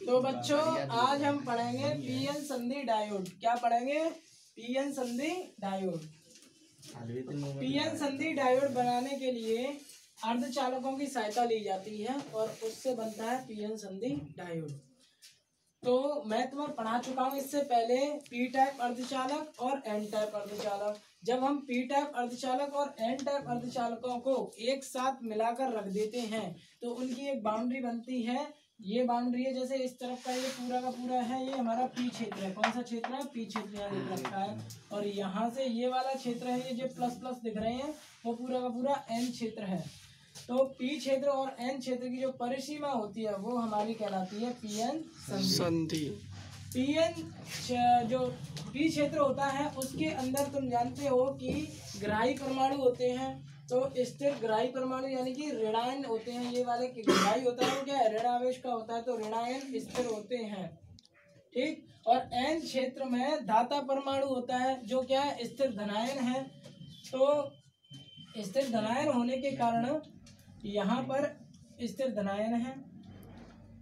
तो बच्चों, आज हम पढ़ेंगे पीएन संधि डायोड। क्या पढ़ेंगे? पीएन संधि डायोड। पीएन संधि डायोड बनाने के लिए अर्धचालकों की सहायता ली जाती है और उससे बनता है पीएन संधि डायोड। तो मैं तुम्हें पढ़ा चुका हूँ इससे पहले पी टाइप अर्धचालक और एन टाइप अर्धचालक। जब हम पी टाइप अर्धचालक और एन टाइप अर्धचालकों को एक साथ मिलाकर रख देते हैं तो उनकी एक बाउंड्री बनती है। ये बाउंड्री है, जैसे इस तरफ़ का ये पूरा का पूरा है, ये हमारा पी क्षेत्र है। कौन सा क्षेत्र है? पी क्षेत्र यहाँ लिख रखा है। और यहाँ से ये वाला क्षेत्र है, ये जो प्लस प्लस दिख रहे हैं, वो पूरा का पूरा एन क्षेत्र है। तो पी क्षेत्र और एन क्षेत्र की जो परिसीमा होती है, वो हमारी कहलाती है पी एन संधि। पी एन जो पी क्षेत्र होता है, उसके अंदर तुम जानते हो कि ग्राही परमाणु होते हैं तो स्थिर ग्राही परमाणु यानी कि ऋणायन होते हैं, ये वाले ग्राही होता है वो क्या है? ऋणावेश का होता है तो ऋणायन स्थिर होते हैं। ठीक? और एन क्षेत्र में धाता परमाणु होता है, जो क्या है? स्थिर धनायन है। तो स्थिर धनायन होने के कारण यहाँ पर स्थिर धनायन है।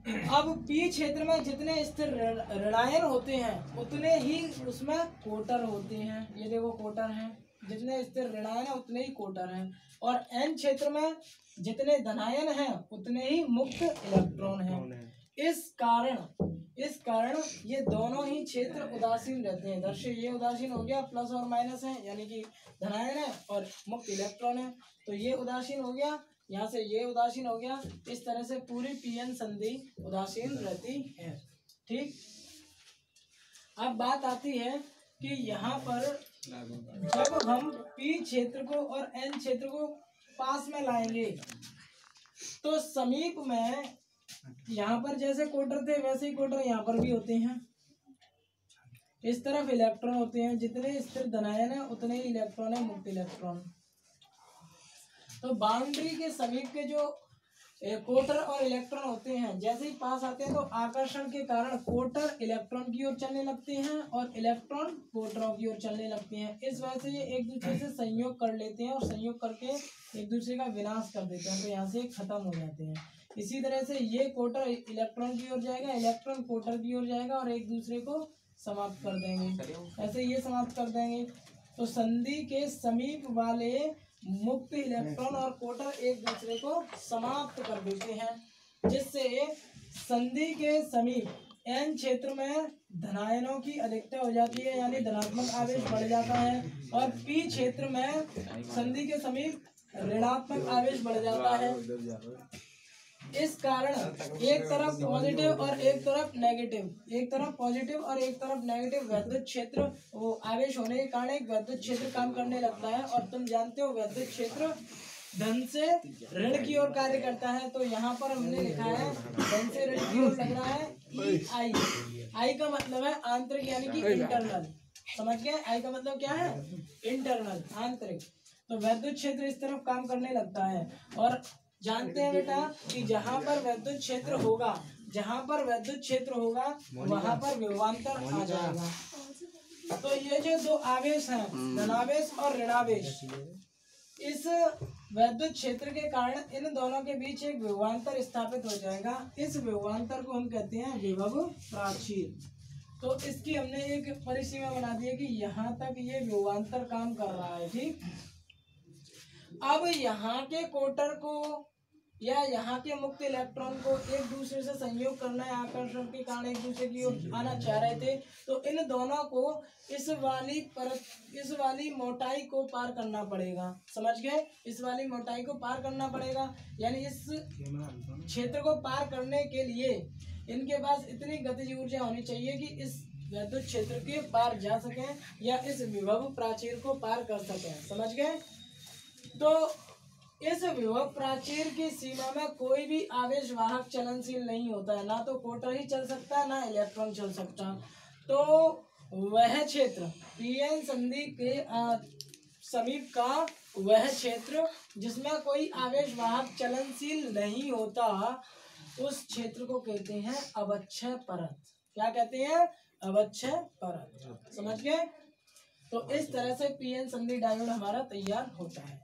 अब पी क्षेत्र में जितने स्थिर ऋणायन होते हैं, उतने ही उसमें कोटर होते हैं। ये देखो कोटर हैं। जितने स्थिर ऋणायन है, उतने ही कोटर हैं। और एन क्षेत्र में जितने धनायन हैं, उतने ही मुक्त इलेक्ट्रॉन हैं। इस कारण इस कारण ये दोनों ही क्षेत्र उदासीन रहते हैं। दर्शक, ये उदासीन हो गया प्लस और माइनस है, यानी कि धनायन है और मुक्त इलेक्ट्रॉन है। तो ये उदासीन हो गया, यहाँ से ये उदासीन हो गया, इस तरह से पूरी पीएन संधि उदासीन रहती है। ठीक? अब बात आती है कि यहाँ पर जब हम पी क्षेत्र को और एन क्षेत्र को पास में लाएँगे तो समीप में यहाँ पर जैसे कोटर थे वैसे ही कोटर यहाँ पर भी होते हैं। इस तरफ़ इलेक्ट्रॉन होते हैं। जितने स्थिर धनायन है उतने ही इलेक्ट्रॉन है मुक्त इलेक्ट्रॉन तो बाउंड्री के समीप के जो कोटर और इलेक्ट्रॉन होते हैं। जैसे ही पास आते हैं तो आकर्षण के कारण कोटर इलेक्ट्रॉन की ओर चलने लगते हैं और इलेक्ट्रॉन कोटरों की ओर चलने लगते हैं। इस वजह से ये एक दूसरे से संयोग कर लेते हैं और संयोग करके एक दूसरे का विनाश कर देते हैं तो यहाँ से खत्म हो जाते हैं। इसी तरह से ये कोटर इलेक्ट्रॉन की ओर जाएगा, इलेक्ट्रॉन कोटर की ओर जाएगा और एक दूसरे को समाप्त कर देंगे। ऐसे ये समाप्त कर देंगे। तो संधि के समीप वाले मुक्त इलेक्ट्रॉन और कोटर एक दूसरे को समाप्त कर देते हैं जिससे संधि के समीप एन क्षेत्र में धनायनों की अधिकता हो जाती है यानी धनात्मक आवेश बढ़ जाता है और पी क्षेत्र में संधि के समीप ऋणात्मक आवेश बढ़ जाता है। इस कारण एक तरफ़ पॉजिटिव और एक तरफ़ नेगेटिव एक तरफ़ पॉजिटिव और एक तरफ़ नेगेटिव वैद्युत क्षेत्र वो आवेश होने के कारण एक वैद्युत क्षेत्र काम करने लगता है और तुम जानते हो वैद्युत क्षेत्र धन से ऋण की ओर कार्य करता है। तो यहाँ पर हमने लिखा है, धन से ऋण की ओर लग रहा है आई आई का मतलब है आंतरिक यानी कि इंटरनल समझ गए? आई का मतलब क्या है? इंटरनल आंतरिक। तो वैद्युत क्षेत्र इस तरफ़ काम करने लगता है और जानते हैं बेटा कि जहाँ पर वैद्युत क्षेत्र होगा जहाँ पर वैद्युत क्षेत्र होगा वहाँ पर विभवान्तर आ जाएगा। तो ये जो दो आवेश हैं धनावेश और ऋणावेश इस वैद्युत क्षेत्र के कारण इन दोनों के बीच एक विभवान्तर स्थापित हो जाएगा। इस विभवान्तर को हम कहते हैं विभव प्राचीर। तो इसकी हमने एक परिसीमा बना दी है कि यहाँ तक ये विभवान्तर काम कर रहा है ठीक? अब यहाँ के कोटर को या यहाँ के मुक्त इलेक्ट्रॉन को एक दूसरे से संयोग करना है, आकर्षण के कारण एक दूसरे की ओर आना चाह रहे थे। तो इन दोनों को इस वाली परत इस वाली मोटाई को पार करना पड़ेगा। समझ गए? इस वाली मोटाई को पार करना पड़ेगा। यानी इस क्षेत्र को पार करने के लिए इनके पास इतनी गतिज ऊर्जा होनी चाहिए कि इस वैद्युत क्षेत्र के पार जा सकें या इस विभव प्राचीर को पार कर सकें। समझ गए? तो इस विभव प्राचीर की सीमा में कोई भी आवेश वाहक चलनशील नहीं होता है। ना तो कोटर ही चल सकता है, ना इलेक्ट्रॉन चल सकता तो वह क्षेत्र, पीएन संधि के समीप का वह क्षेत्र, जिसमें कोई आवेश वाहक चलनशील नहीं होता, उस क्षेत्र को कहते हैं अवच्छय परत। क्या कहते हैं? अवच्छय परत। समझ गए? तो इस तरह से पीएन संधि डायोड हमारा तैयार होता है।